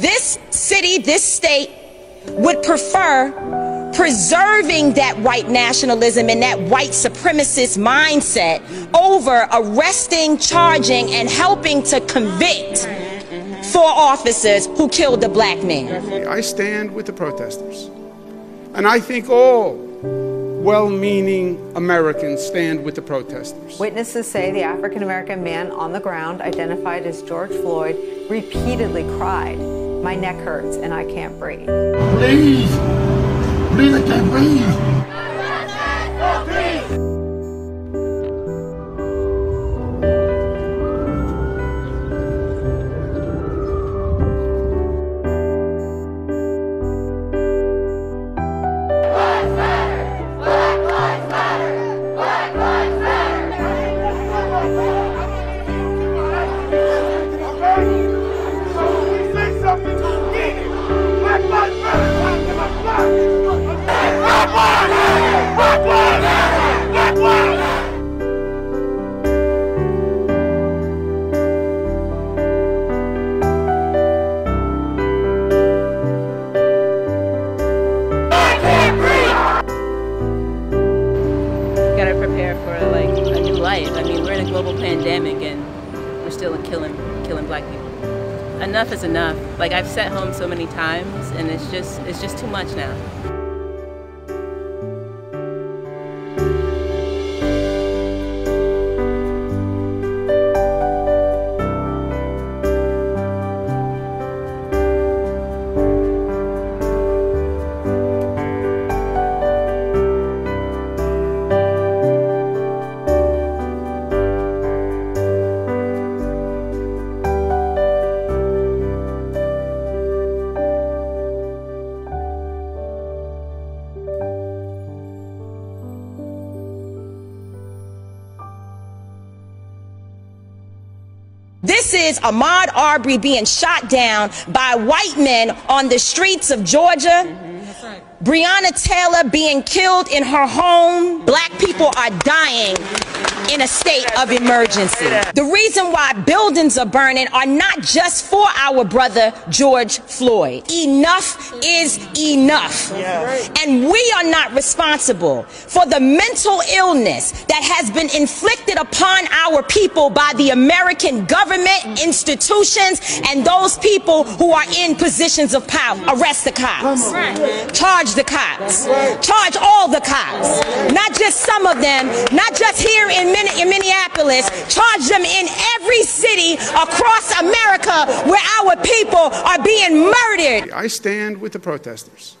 This city, this state would prefer preserving that white nationalism and that white supremacist mindset over arresting, charging, and helping to convict four officers who killed a black man. I stand with the protesters. And I think all well meaning Americans stand with the protesters. Witnesses say the African American man on the ground, identified as George Floyd, repeatedly cried, My neck hurts and I can't breathe. Please, please, I can't breathe. Global pandemic and we're still killing killing black people. Enough is enough. Like I've sat home so many times and it's just it's just too much now. This is Ahmaud Arbery being shot down by white men on the streets of Georgia. Breonna Taylor being killed in her home. Black people are dying in a state of emergency. The reason why buildings are burning are not just for our brother George Floyd. Enough is enough. And we are not responsible for the mental illness that has been inflicted upon our people by the American government, institutions, and those people who are in positions of power. Arrest the cops. Charge the cops. Charge all the cops. Not just some of them, not just here in, Min- in Minneapolis. Charge them in every city across America where our people are being murdered. I stand with the protesters.